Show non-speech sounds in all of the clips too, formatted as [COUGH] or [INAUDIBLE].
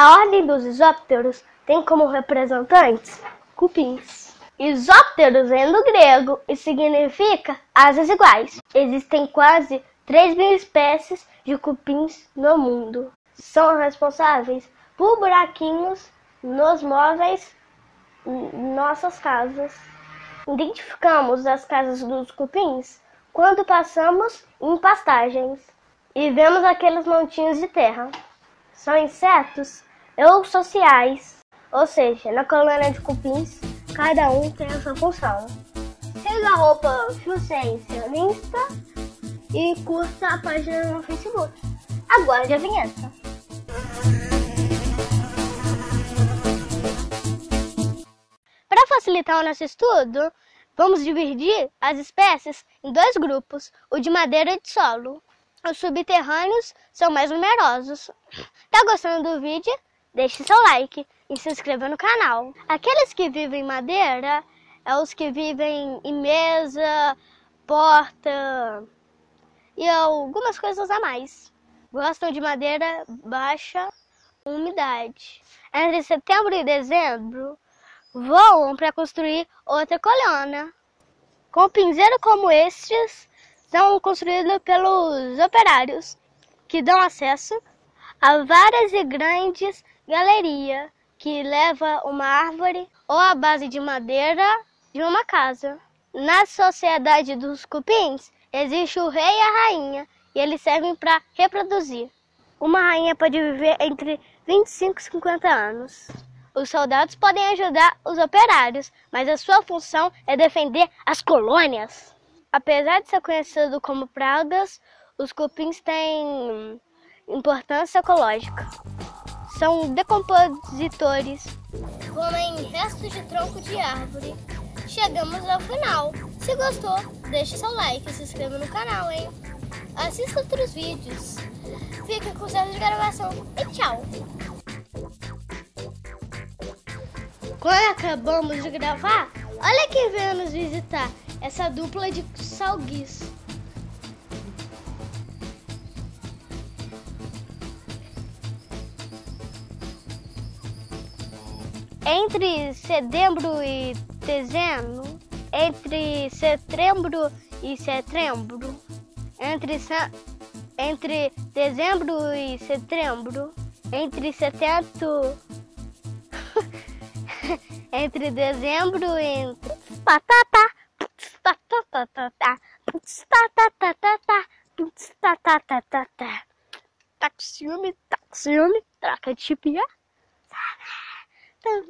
A ordem dos isópteros tem como representantes cupins. Isópteros vem do grego e significa asas iguais. Existem quase 3 mil espécies de cupins no mundo. São responsáveis por buraquinhos nos móveis nossas casas. Identificamos as casas dos cupins quando passamos em pastagens e vemos aqueles montinhos de terra. São insetos eusociais, ou seja, na colônia de cupins, cada um tem a sua função. Siga a roupa Fiocência no Insta e curta a página no Facebook. Agora a vinheta. Para facilitar o nosso estudo, vamos dividir as espécies em dois grupos, o de madeira e de solo. Os subterrâneos são mais numerosos. Tá gostando do vídeo? Deixe seu like e se inscreva no canal. Aqueles que vivem em madeira é os que vivem em mesa, porta e algumas coisas a mais. Gostam de madeira baixa umidade. Entre setembro e dezembro, voam para construir outra colônia. Com pinzeiro como estes, são construídos pelos operários, que dão acesso a várias e grandes galerias que leva uma árvore ou a base de madeira de uma casa. Na sociedade dos cupins, existe o rei e a rainha, e eles servem para reproduzir. Uma rainha pode viver entre 25 e 50 anos. Os soldados podem ajudar os operários, mas a sua função é defender as colônias. Apesar de ser conhecido como pragas, os cupins têm importância ecológica. São decompositores. Comem restos de tronco de árvore. Chegamos ao final. Se gostou, deixe seu like e se inscreva no canal, hein? Assista outros vídeos. Fique com o de gravação e tchau! Quando acabamos de gravar, olha quem veio nos visitar essa dupla de salguis. Entre setembro e dezembro, entre setembro e setembro, entre, entre dezembro e setembro, entre setembro, [LAUGHS] entre dezembro e patata Taxiume, taxiume, troca de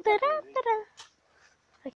da da da da.